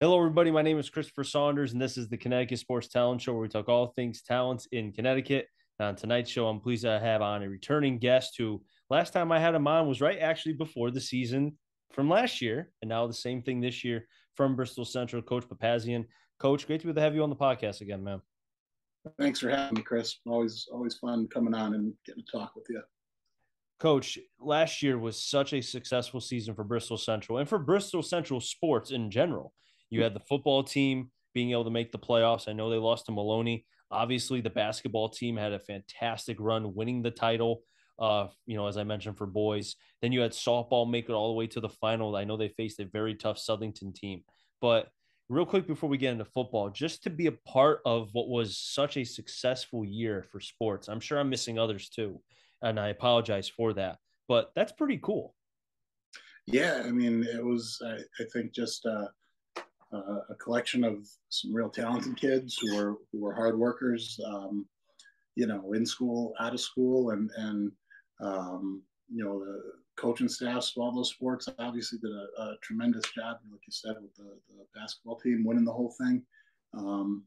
Hello, everybody. My name is Christopher Saunders, and this is the Connecticut Sports Talent Show, where we talk all things talents in Connecticut. Uh, on tonight's show, I'm pleased to have on a returning guest who last time I had him on was right actually before the season from last year, and now the same thing this year from Bristol Central, Coach Papazian. Coach, great to be able to have you on the podcast again, man. Thanks for having me, Chris. Always, always fun coming on and getting to talk with you. Coach, last year was such a successful season for Bristol Central and for Bristol Central sports in general. You had the football team being able to make the playoffs. I know they lost to Maloney. Obviously, the basketball team had a fantastic run, winning the title. Uh, you know, as I mentioned for boys. Then you had softball make it all the way to the final. I know they faced a very tough Southington team. But real quick before we get into football, just to be a part of what was such a successful year for sports. I'm sure I'm missing others too, and I apologize for that. But that's pretty cool. Yeah, I mean, it was. I, I think just uh, uh, a collection of some real talented kids who were who were hard workers, um, you know, in school, out of school, and and um, you know the coaching staffs of all those sports obviously did a, a tremendous job, like you said, with the, the, basketball team winning the whole thing. Um,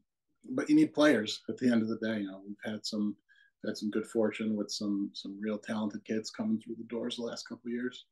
but you need players at the end of the day. You know, we've had some had some good fortune with some some real talented kids coming through the doors the last couple years.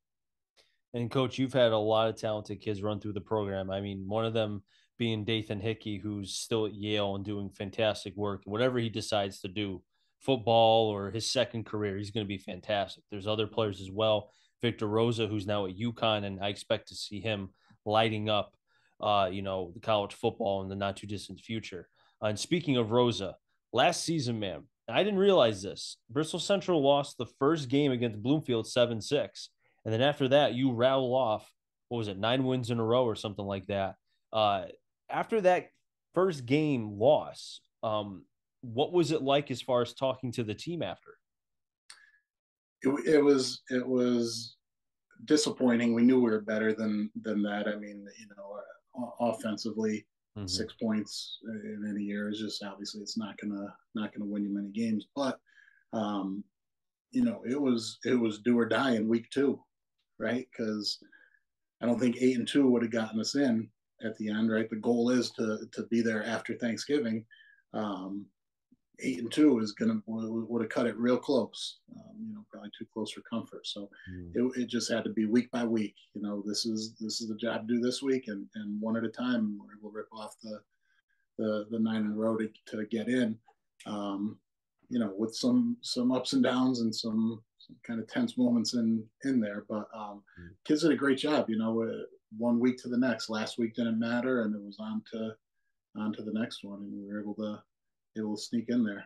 And coach, you've had a lot of talented kids run through the program. I mean, one of them being Dathan Hickey, who's still at Yale and doing fantastic work. Whatever he decides to do, football or his second career, he's going to be fantastic. There's other players as well. Victor Rosa, who's now at UConn, and I expect to see him lighting up, uh, you know, the college football in the not too distant future. Uh, and speaking of Rosa, last season, man, I didn't realize this. Bristol Central lost the first game against Bloomfield 7 6. And then after that, you rattle off, what was it, nine wins in a row or something like that. Uh, after that first game loss, um, what was it like as far as talking to the team after? It, it was it was disappointing. We knew we were better than than that. I mean, you know, uh, offensively, mm-hmm. six points in any year is just obviously it's not gonna not gonna win you many games. But um, you know, it was it was do or die in week two right? Because I don't think eight and two would have gotten us in at the end, right? The goal is to to be there after Thanksgiving. Um, eight and two is gonna would have cut it real close. Um, you know, probably too close for comfort. So mm. it, it just had to be week by week. You know, this is this is the job to do this week, and and one at a time we're able to rip off the the the nine in a row to, to get in. Um, you know, with some some ups and downs and some kind of tense moments in in there. But um, mm. kids did a great job. You know, uh, one week to the next. Last week didn't matter, and it was on to on to the next one, and we were able to able to sneak in there.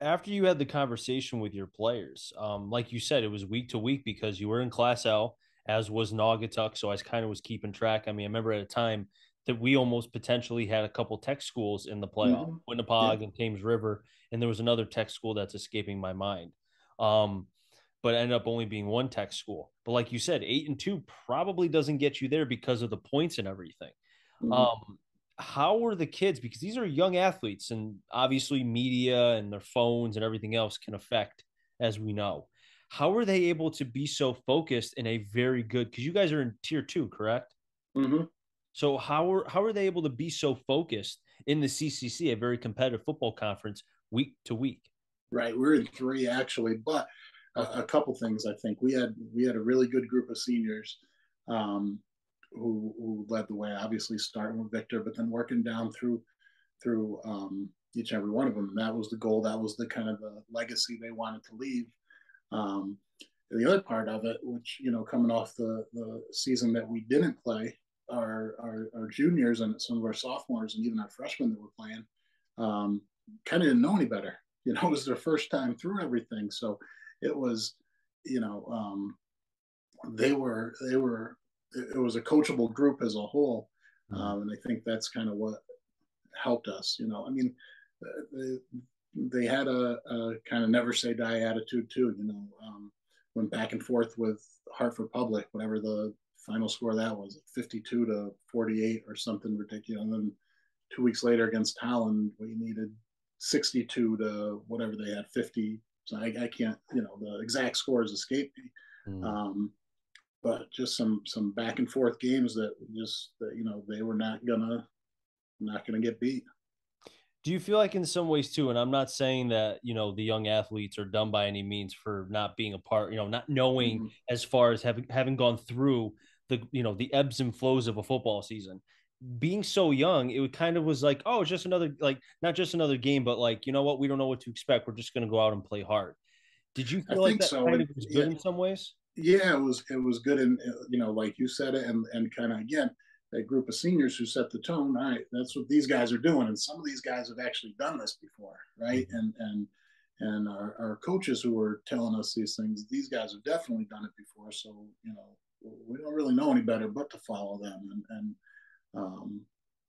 After you had the conversation with your players, um, like you said, it was week to week because you were in Class L, as was Naugatuck. So I kind of was keeping track. I mean, I remember at a time that we almost potentially had a couple tech schools in the playoff, mm-hmm. Winnapogue yeah. and Thames River, and there was another tech school that's escaping my mind. Um, but ended up only being one tech school. But like you said, eight and two probably doesn't get you there because of the points and everything. Mm-hmm. Um, how were the kids? Because these are young athletes, and obviously media and their phones and everything else can affect, as we know. How were they able to be so focused in a very good? Because you guys are in tier two, correct? Mm-hmm. So how are how are they able to be so focused in the CCC, a very competitive football conference, week to week? Right, we're in three actually, but a, a couple things. I think we had we had a really good group of seniors um, who, who led the way. Obviously, starting with Victor, but then working down through through um, each and every one of them. That was the goal. That was the kind of the legacy they wanted to leave. Um, the other part of it, which you know, coming off the the season that we didn't play, our our, our juniors and some of our sophomores and even our freshmen that were playing, um, kind of didn't know any better you know, it was their first time through everything. So it was, you know, um, they were, they were, it was a coachable group as a whole. Mm-hmm. Um, and I think that's kind of what helped us, you know, I mean, they, they had a, a, kind of never say die attitude too, you know, um, went back and forth with Hartford Public, whatever the final score that was 52 to 48 or something ridiculous. And then two weeks later against Holland, we needed 62 to whatever they had 50 so I, I, can't you know the exact scores escape me mm. um, but just some some back and forth games that just that you know they were not gonna not gonna get beat. Do you feel like in some ways too, and I'm not saying that you know the young athletes are dumb by any means for not being a part, you know, not knowing mm-hmm. as far as having having gone through the you know the ebbs and flows of a football season. Being so young, it kind of was like, oh, it's just another like not just another game, but like you know what, we don't know what to expect. We're just going to go out and play hard. Did you feel I like that so. kind of was good yeah. in some ways? Yeah, it was. It was good, and you know, like you said it, and and kind of again that group of seniors who set the tone. All right, that's what these guys are doing, and some of these guys have actually done this before, right? Mm-hmm. And and and our, our coaches who were telling us these things, these guys have definitely done it before. So you know, we don't really know any better but to follow them, and and um,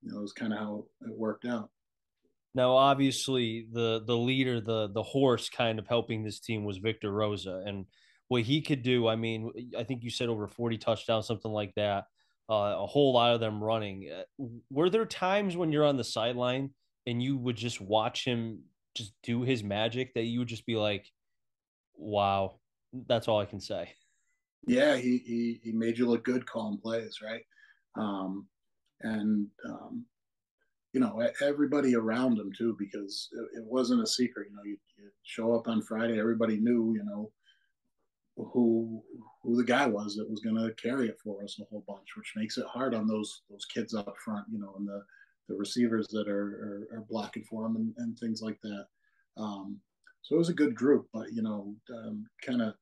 you know, it was kind of how it worked out. Now, obviously, the the leader, the the horse, kind of helping this team was Victor Rosa, and what he could do. I mean, I think you said over forty touchdowns, something like that uh, a whole lot of them running. Uh, were there times when you're on the sideline and you would just watch him just do his magic that you would just be like, "Wow, that's all I can say." Yeah, he he, he made you look good calling plays, right? Um, and um, you know everybody around him too, because it, it wasn't a secret. You know, you show up on Friday, everybody knew. You know who who the guy was that was going to carry it for us a whole bunch, which makes it hard on those those kids up front, you know, and the the receivers that are are, are blocking for them and, and things like that. Um, so it was a good group, but you know, um, kind of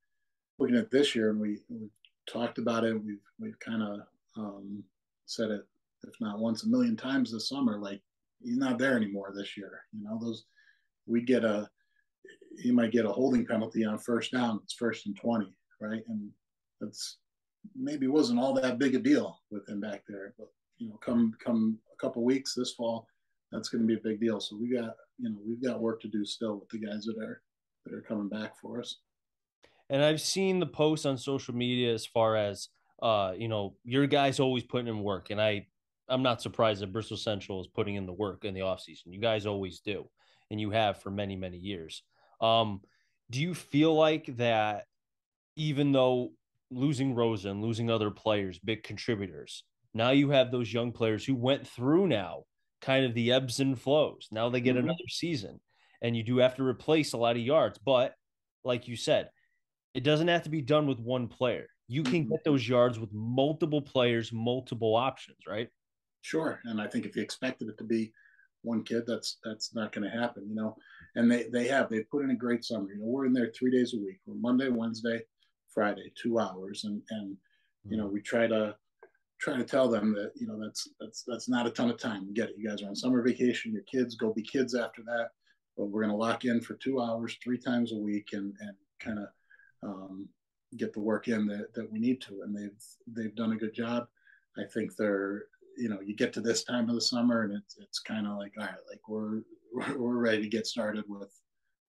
looking at this year, and we we talked about it. We've we've kind of um, said it, not once, a million times this summer. Like he's not there anymore this year. You know, those we get a he might get a holding penalty on first down. It's first and 20, right? And that's maybe wasn't all that big a deal with him back there. But, you know, come come a couple weeks this fall, that's going to be a big deal. So we got, you know, we've got work to do still with the guys that are that are coming back for us. And I've seen the posts on social media as far as uh, you know, your guys always putting in work. And I I'm not surprised that Bristol Central is putting in the work in the offseason. You guys always do, and you have for many, many years. Um, do you feel like that even though losing Rosa and losing other players, big contributors, now you have those young players who went through now kind of the ebbs and flows. Now they get mm-hmm. another season and you do have to replace a lot of yards. But like you said, it doesn't have to be done with one player. You can mm-hmm. get those yards with multiple players, multiple options, right? Sure. And I think if you expected it to be one kid, that's that's not going to happen, you know. And they they have they put in a great summer. You know, we're in there three days a week. We're Monday, Wednesday, Friday, two hours, and and you know we try to try to tell them that you know that's that's that's not a ton of time. We get it. You guys are on summer vacation. Your kids go be kids after that. But we're going to lock in for two hours, three times a week, and and kind of um, get the work in that, that we need to. And they've they've done a good job. I think they're you know you get to this time of the summer and it's it's kind of like all right like we're we're ready to get started with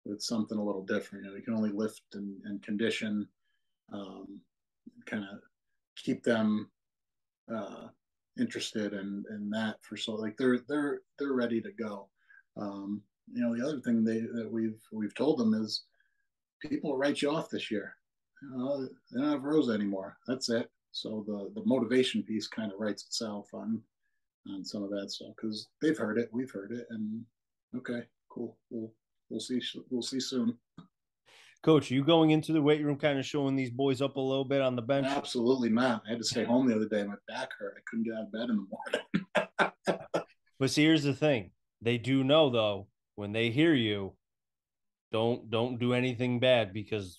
with something a little different. You know you can only lift and, and condition um, kind of keep them uh, interested in in that for so like they're they're they're ready to go. Um, you know the other thing they that we've we've told them is people write you off this year. You know, they don't have Rosa anymore. That's it so the the motivation piece kind of writes itself on on some of that stuff because they've heard it, we've heard it, and okay, cool. We'll we'll see we'll see soon. Coach, you going into the weight room, kind of showing these boys up a little bit on the bench? Absolutely not. I had to stay home the other day. My back hurt. I couldn't get out of bed in the morning. but see, here's the thing: they do know though when they hear you, don't don't do anything bad because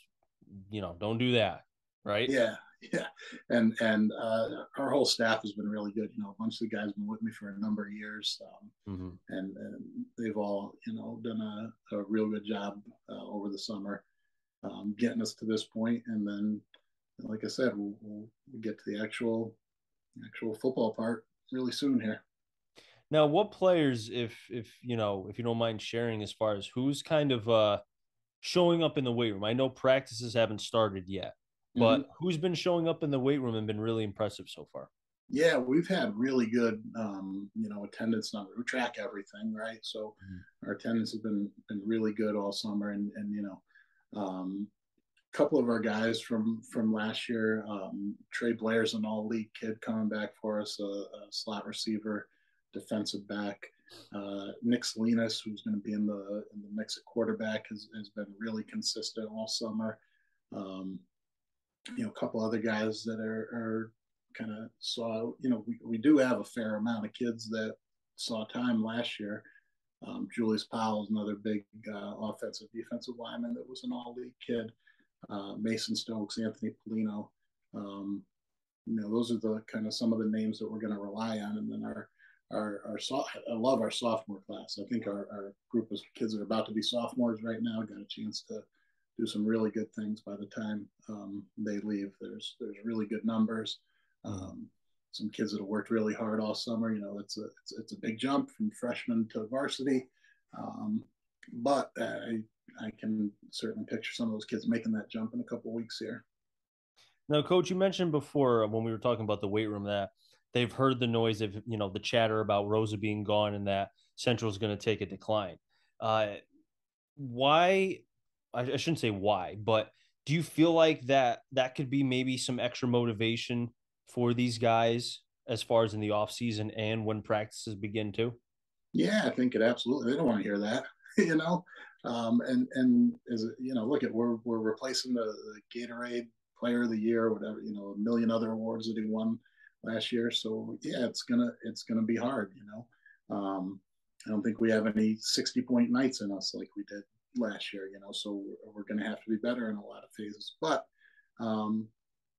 you know don't do that, right? Yeah, yeah, and and uh, our whole staff has been really good. You know, a bunch of the guys have been with me for a number of years, um, mm-hmm. and, and they've all you know done a, a real good job uh, over the summer, um, getting us to this point. And then, like I said, we'll, we'll get to the actual actual football part really soon here. Now, what players, if if you know, if you don't mind sharing, as far as who's kind of uh, showing up in the weight room? I know practices haven't started yet, but mm-hmm. who's been showing up in the weight room and been really impressive so far? Yeah, we've had really good, um, you know, attendance numbers. We track everything, right? So mm-hmm. our attendance has been been really good all summer, and and you know, um, couple of our guys from from last year. Um, Trey Blair's an all league kid coming back for us, a, a slot receiver, defensive back. Uh, Nick Salinas, who's going to be in the in the mix at quarterback, has, has been really consistent all summer. Um, you know, a couple other guys that are, are kind of saw. You know, we, we do have a fair amount of kids that saw time last year. Um, Julius Powell is another big uh, offensive defensive lineman that was an all league kid uh, Mason Stokes, Anthony Polino. Um, you know, those are the kind of some of the names that we're going to rely on. And then our, our, our, I love our sophomore class. I think our, our group of kids that are about to be sophomores right now got a chance to do some really good things by the time um, they leave. There's, there's really good numbers. Um, some kids that have worked really hard all summer. You know, it's a, it's, it's a big jump from freshman to varsity. Um, but I, I can certainly picture some of those kids making that jump in a couple weeks here. Now, coach, you mentioned before when we were talking about the weight room that they've heard the noise of you know the chatter about Rosa being gone and that Central is going to take a decline. Uh, why? I, I shouldn't say why, but do you feel like that that could be maybe some extra motivation for these guys as far as in the off season and when practices begin too? Yeah, I think it absolutely. They don't want to hear that. you know, um, and and as you know, look at we're we're replacing the, the Gatorade Player of the Year, whatever you know, a million other awards that he won last year. So yeah, it's gonna it's gonna be hard. You know, um, I don't think we have any sixty point nights in us like we did last year. You know, so we're, we're gonna have to be better in a lot of phases. But um,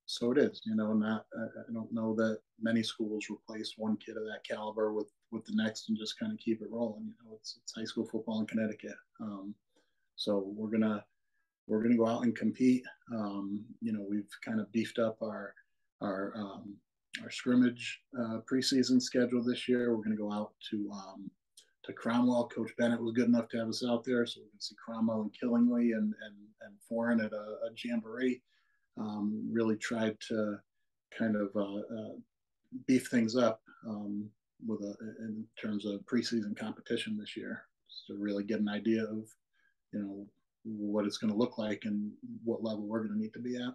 so it is. You know, not I don't know that many schools replace one kid of that caliber with with the next and just kind of keep it rolling. You know, it's it's high school football in Connecticut. Um, so we're gonna we're gonna go out and compete. Um, you know, we've kind of beefed up our our um, our scrimmage uh, preseason schedule this year. We're gonna go out to um, to Cromwell. Coach Bennett was good enough to have us out there, so we can see Cromwell and Killingly and and and Foreign at a, a jamboree. Um, really tried to kind of uh, uh, beef things up. Um, with a in terms of preseason competition this year to really get an idea of you know what it's going to look like and what level we're going to need to be at.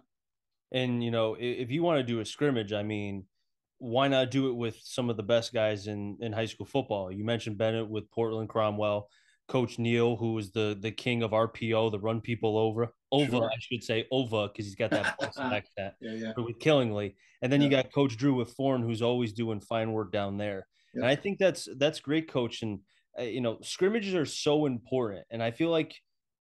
And you know, if you want to do a scrimmage, I mean, why not do it with some of the best guys in in high school football? You mentioned Bennett with Portland Cromwell, Coach Neal, who is the the king of RPO, the run people over over, sure. I should say over because he's got that accent. yeah, yeah. But with Killingly, and then yeah. you got Coach Drew with Foreign, who's always doing fine work down there. And I think that's that's great coach. And uh, you know, scrimmages are so important. And I feel like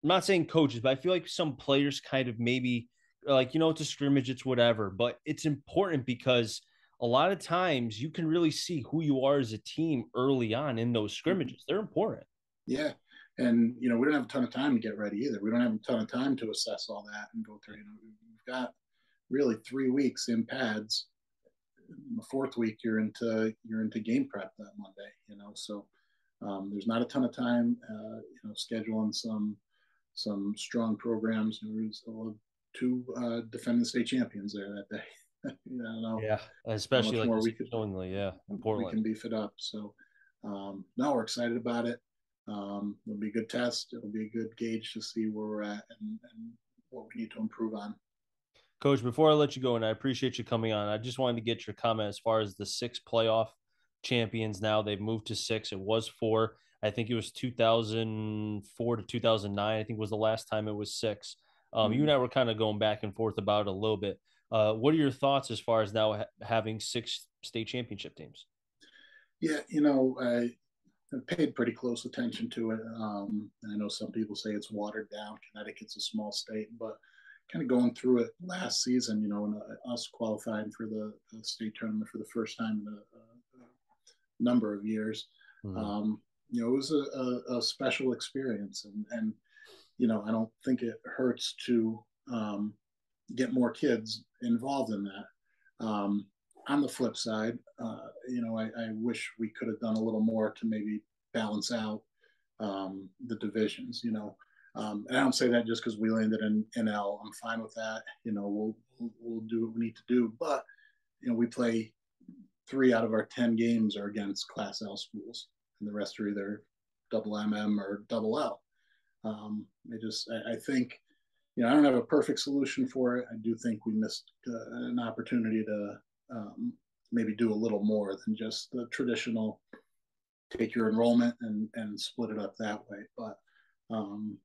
I'm not saying coaches, but I feel like some players kind of maybe like, you know, it's a scrimmage, it's whatever, but it's important because a lot of times you can really see who you are as a team early on in those mm-hmm. scrimmages. They're important. Yeah. And, you know, we don't have a ton of time to get ready either. We don't have a ton of time to assess all that and go through, you know, we've got really three weeks in pads the fourth week you're into you're into game prep that Monday. You know, so um, there's not a ton of time. Uh, you know, scheduling some some strong programs. There's two uh, defending state champions there that day. you know, yeah, especially like more we could, yeah, important. We can beef it up. So um, now we're excited about it. Um, it'll be a good test. It'll be a good gauge to see where we're at and, and what we need to improve on. Coach, before I let you go, and I appreciate you coming on, I just wanted to get your comment as far as the six playoff champions now. They've moved to six. It was four. I think it was 2004 to 2009. I think was the last time it was six. Um, mm-hmm. You and I were kind of going back and forth about it a little bit. Uh, what are your thoughts as far as now ha- having six state championship teams? Yeah, you know, I paid pretty close attention to it. Um, I know some people say it's watered down. Connecticut's a small state, but kind of going through it last season, you know, and uh, us qualifying for the, the, state tournament for the first time in a, a, a number of years. Mm-hmm. Um, you know, it was a, a, special experience, and and you know, I don't think it hurts to um, get more kids involved in that. Um, on the flip side, uh, you know, I, I, wish we could have done a little more to maybe balance out um, the divisions. You know, um, and I don't say that just because we landed in ML. I'm fine with that. You know, we'll, we'll, we'll do what we need to do. But you know, we play three out of our ten games are against Class L schools, and the rest are either double MM or double L. Um, I just I, I think you know, I don't have a perfect solution for it. I do think we missed uh, an opportunity to um, maybe do a little more than just the traditional take your enrollment and and split it up that way. But um,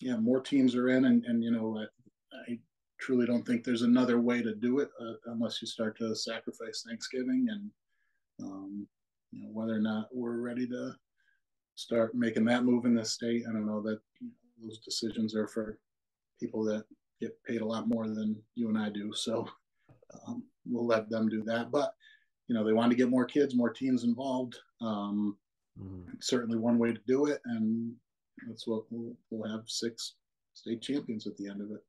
yeah, more teams are in, and and you know, I, I truly don't think there's another way to do it uh, unless you start to sacrifice Thanksgiving and um, you know whether or not we're ready to start making that move in the state. I don't know that you know, those decisions are for people that get paid a lot more than you and I do. So um, we'll let them do that. But you know, they want to get more kids, more teams involved. Um, mm-hmm. Certainly, one way to do it, and that's what we'll, we'll have six state champions at the end of it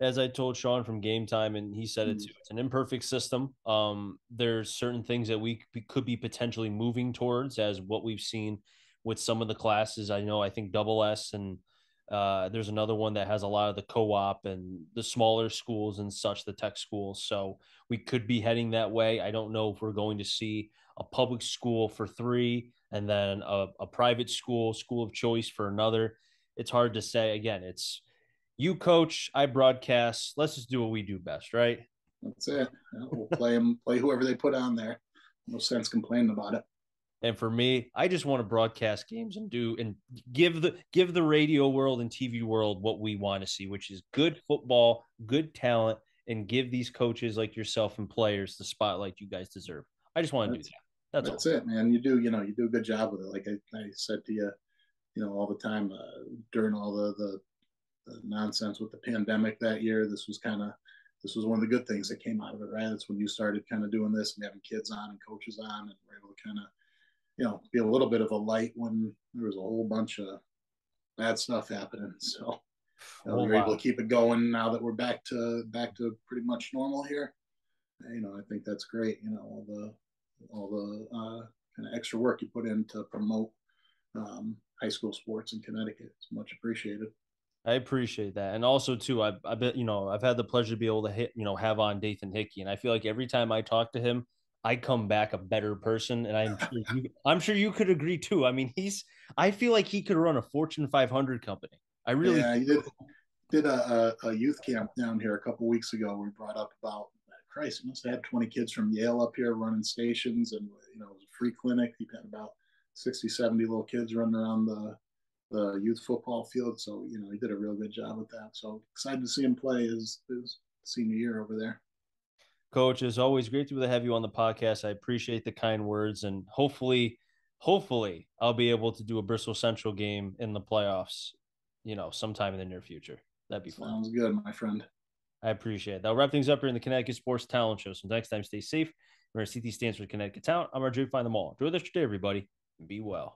as I told Sean from game time, and he said it mm. too. It's an imperfect system. Um, there's certain things that we could be potentially moving towards, as what we've seen with some of the classes. I know, I think Double S and uh, there's another one that has a lot of the co-op and the smaller schools and such, the tech schools. So we could be heading that way. I don't know if we're going to see a public school for three and then a, a private school, school of choice for another. It's hard to say. Again, it's you coach, I broadcast. Let's just do what we do best, right? That's it. We'll play them, play whoever they put on there. No sense complaining about it. And for me, I just want to broadcast games and do and give the give the radio world and TV world what we want to see, which is good football, good talent, and give these coaches like yourself and players the spotlight you guys deserve. I just want to that's, do that. That's, that's it, man. You do, you know, you do a good job with it. Like I, I said to you, you know, all the time uh, during all the, the the nonsense with the pandemic that year. This was kind of this was one of the good things that came out of it, right? That's when you started kind of doing this and having kids on and coaches on, and we're able to kind of you know, be a little bit of a light when there was a whole bunch of bad stuff happening. So you know, oh, we're wow. able to keep it going now that we're back to back to pretty much normal here. You know, I think that's great. You know, all the all the uh, kind of extra work you put in to promote um, high school sports in Connecticut. It's much appreciated. I appreciate that, and also too, I've I bet you know I've had the pleasure to be able to hit you know have on Dathan Hickey, and I feel like every time I talk to him, I come back a better person, and I'm sure you, I'm sure you could agree too. I mean, he's I feel like he could run a Fortune 500 company. I really yeah. He did did a, a, youth camp down here a couple weeks ago. We brought up about Christ, he must have had 20 kids from Yale up here running stations, and you know it was a free clinic. He had about 60, 70 little kids running around the the youth football field. So you know he did a real good job with that. So excited to see him play his his senior year over there. Coach, it's always great to be able to have you on the podcast. I appreciate the kind words, and hopefully, hopefully, I'll be able to do a Bristol Central game in the playoffs. You know, sometime in the near future. That'd be fun. Sounds good, my friend. I appreciate it. That'll wrap things up here in the Connecticut Sports Talent Show. So next time, stay safe. Remember, CT stands for Connecticut Talent. I'm RJ. Find them all. Enjoy the rest of your day, everybody. Be well.